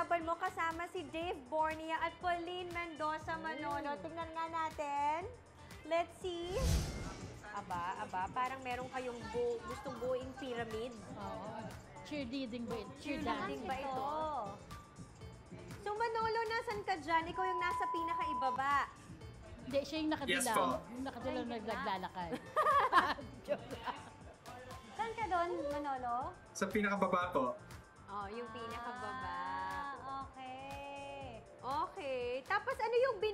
kalaban mo kasama si Dave Bornia at Pauline Mendoza Manolo. Tingnan nga natin. Let's see. Aba, aba, parang meron kayong bu gustong buuing pyramid. Oo. Cheerleading ba ito? Cheerleading Cheerleading. ba ito? So Manolo, nasan ka dyan? Ikaw yung nasa pinakaibaba. Hindi, siya yung nakadilaw. Yes po. Yung nakadilaw na naglalakad. Joke lang. Saan ka doon, Manolo? Sa pinakababa po,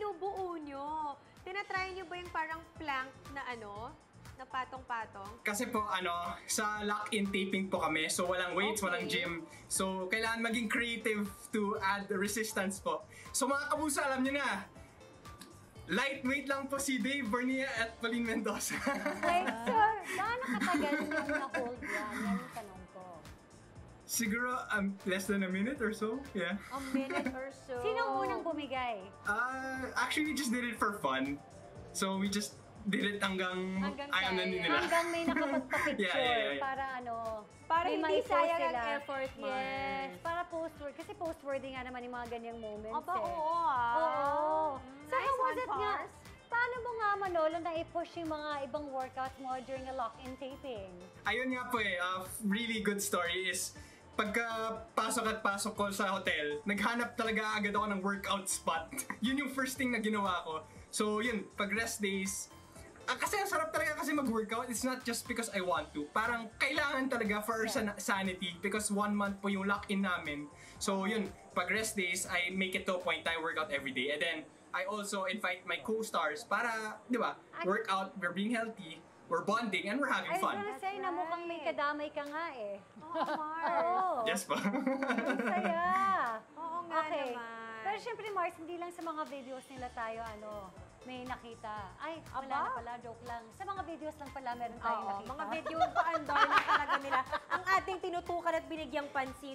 binubuo nyo? Tinatry nyo ba yung parang plank na ano? Na patong-patong? Kasi po, ano, sa lock-in taping po kami. So, walang weights, Okay. walang gym. So, kailangan maging creative to add resistance po. So, mga kabusa, alam nyo na, lightweight lang po si Dave Bernia at Pauline Mendoza. Wait, sir, Siguro, um, less than a minute or so. Yeah. A minute or so. Sino ang unang bumigay? Uh, actually, we just did it for fun. So, we just did it hanggang, Hanggang ayaw na nila. Hanggang may nakapagpa-picture Yeah, yeah, yeah. para ano, Para may hindi sayang ang sila. effort, Mars. Yes, para post-worthy. Kasi post-worthy nga naman yung mga ganyang moments Aba, eh. oo ah. Oo. Mm, So, nice how was it nga? Paano mo nga, Manolo, na i-push yung mga ibang workouts mo during a lock-in taping? Ayun nga po eh, uh, really good story is pagka pasok at pasok ko sa hotel, naghanap talaga agad ako ng workout spot. yun yung first thing na ginawa ko. So yun, pag rest days, ah, kasi ang sarap talaga kasi mag-workout. It's not just because I want to. Parang kailangan talaga for our san- sanity because one month po yung lock-in namin. So yun, pag rest days, I make it to a point I work out every day. And then, I also invite my co-stars para, di ba, work out, we're being healthy, we're bonding, and we're having I was fun. gonna say na mukhang may kadamay ka nga eh. Oo, Mars. Oo. Yes po. Ang saya. Oo nga Okay. naman. Pero syempre, Mars, hindi lang sa mga videos nila tayo, ano, may nakita. Ay, wala Aba? na pala, joke lang. Sa mga videos lang pala meron tayong Oo, nakita. mga video pa andar na talaga nila. Ang ating tinutukan at binigyang pansin